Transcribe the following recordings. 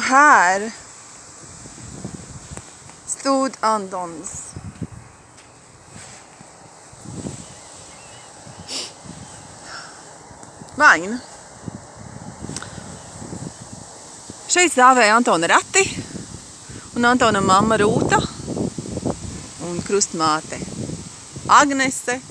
Och här stod Andons. Vagn. Šeit stāvēja Antona rati un Antona mamma Rūta un krustmāte Agnese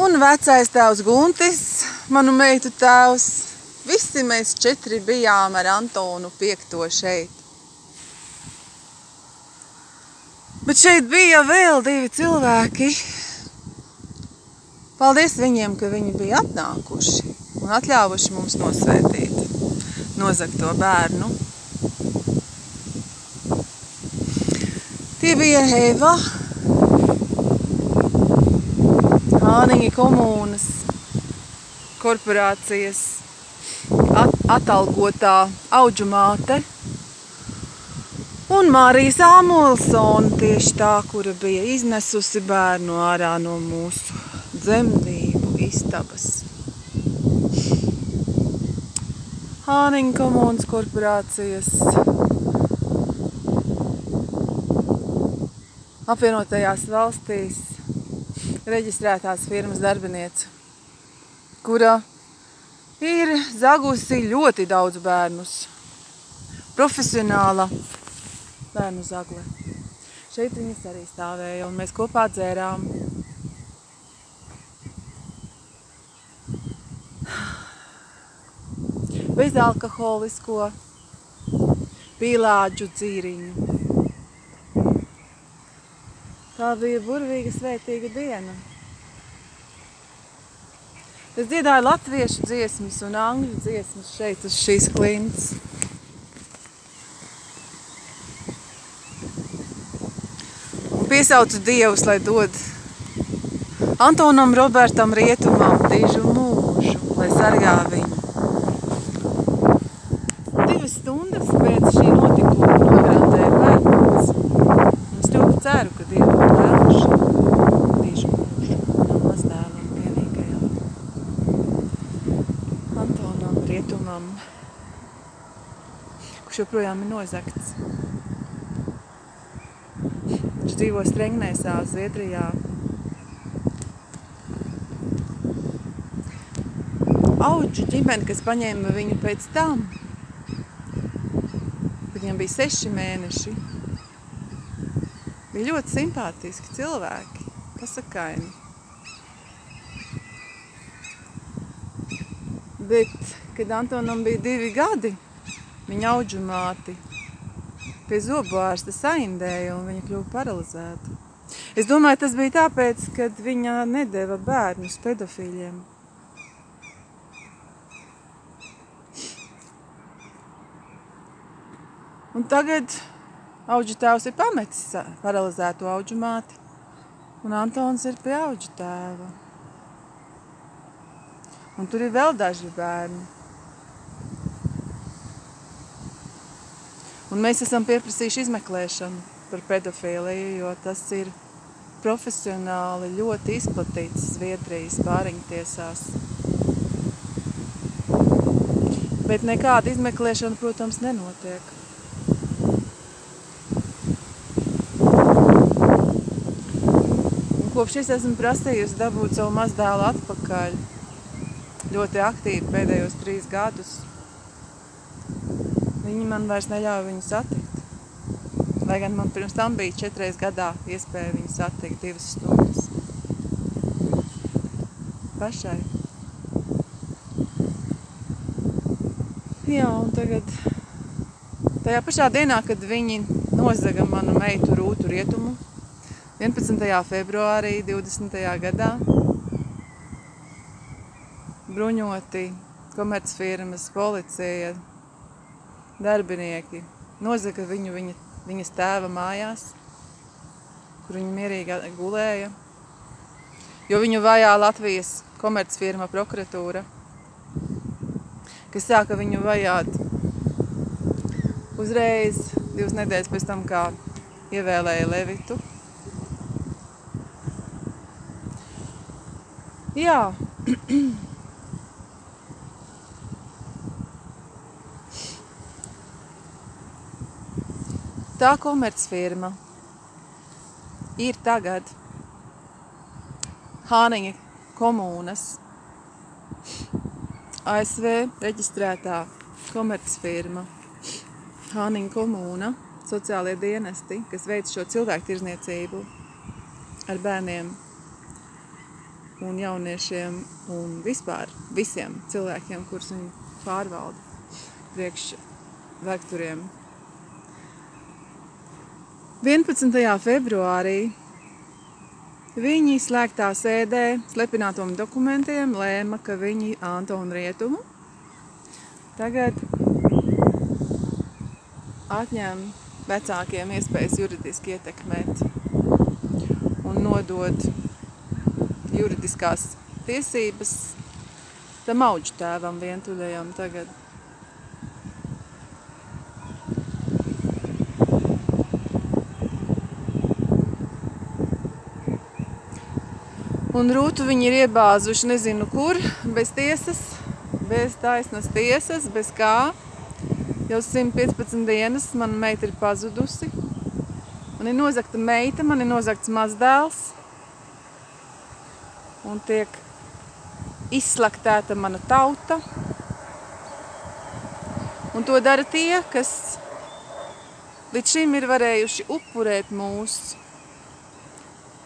un vecais tēvs Guntis, manu meitu tēvs. Visi mēs četri bijām ar Antonu piekto šeit. Bet šeit bija vēl divi cilvēki. Paldies viņiem, ka viņi bija atnākuši un atļāvuši mums nosvētīt nozagto bērnu. Tie bija Eva, Āniņa komūnas, korporācijas atalgotā auģu māte un Mārija Samuelsona tieši tā, kura bija iznesusi bērnu ārā no mūsu dzemdību istabas. Hāniņa komunas korporācijas apvienotajās valstīs reģistrētās firmas darbiniece, kura ir zagusi ļoti daudz bērnus. Profesionāla bērnu zagle. Šeit viņas arī stāvēja un mēs kopā dzērām. Bezalkoholisko pīlāģu dzīriņu. Tā bija burvīga svētīga diena. Es dziedāju latviešu dziesmas un angļu dziesmas šeit uz šīs klints. Un pie piesaucu Dievus, lai dod Antonam Robertam Rietumam dižu mūžu, lai sargā viņu. Divas stundas pēc šī notikuma nograntēja bērns. Es ļoti ceru, ka Rietumam, kurš joprojām ir nozakts. Viņš dzīvo Strengnēsā, Zviedrijā. Auģu ģimene, kas paņēma viņu pēc tam, viņam bija seši mēneši, bija ļoti simpātiski cilvēki, pasakaini. Bet, kad Antonam bija divi gadi, viņa auģu māti pie zobu ārsta saindēja un viņa kļuva paralizēta. Es domāju, tas bija tāpēc, ka viņa nedeva bērnus pedofīļiem. Un tagad auģu tēvs ir pametis paralizēto auģu māti, un Antons ir pie auģu tēva. Un tur ir vēl daži bērni. Un mēs esam pieprasījuši izmeklēšanu par pedofīliju, jo tas ir profesionāli ļoti izplatīts Zviedrijas pāriņtiesās. Bet nekāda izmeklēšana, protams, nenotiek. Un kopš es esmu prasījusi dabūt savu mazdēlu atpakaļ ļoti aktīvi pēdējos trīs gadus. Viņi man vairs neļauj viņu satikt. Lai gan man pirms tam bija četreiz gadā iespēja viņu satikt divas stundas. Pašai. Jā, un tagad tajā pašā dienā, kad viņi nozaga manu meitu Rūtu Rietumu, 11. februārī 20. gadā, bruņoti komercfirmas, policija, darbinieki nozaga viņu viņa, viņas tēva mājās, kur viņa mierīgi gulēja, jo viņu vajā Latvijas komercfirma prokuratūra, kas sāka viņu vajāt uzreiz divas nedēļas pēc tam, kā ievēlēja Levitu. Jā. Tā komercfirma. Ir tagad Hāniņa komūnas ASV reģistrētā komercfirma. Hāniņa komūna, sociālie dienesti, kas veic šo cilvēku tirzniecību ar bērniem un jauniešiem un vispār visiem cilvēkiem, kurus viņi pārvalda priekš vekturiem 11. februārī viņi slēgtā sēdē slepinātom dokumentiem lēma, ka viņi Antonu Rietumu tagad atņem vecākiem iespējas juridiski ietekmēt un nodod juridiskās tiesības tam auģu tēvam vientuļajam tagad. Un rūtu viņi ir iebāzuši nezinu kur, bez tiesas, bez taisnas tiesas, bez kā. Jau 115 dienas mana meita ir pazudusi. Man ir nozakta meita, man ir nozakts mazdēls. Un tiek izslaktēta mana tauta. Un to dara tie, kas līdz šim ir varējuši upurēt mūs,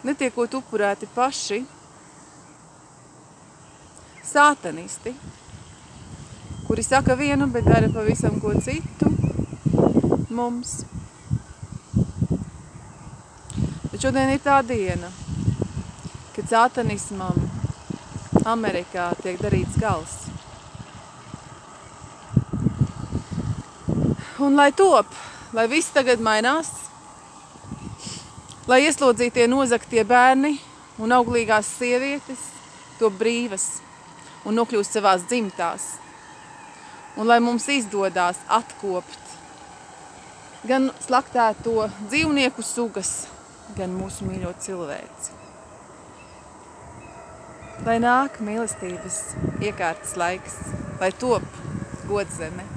netiekot upurēti paši, sātanisti, kuri saka vienu, bet dara pavisam ko citu mums. Bet šodien ir tā diena, kad sātanismam Amerikā tiek darīts gals. Un lai top, lai viss tagad mainās, lai ieslodzītie nozaktie bērni un auglīgās sievietes to brīvas un nokļūst savās dzimtās. Un lai mums izdodās atkopt gan slaktēto dzīvnieku sugas, gan mūsu mīļo cilvēci. Lai nāk mīlestības iekārtas laiks, lai top godzeme.